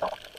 Huh?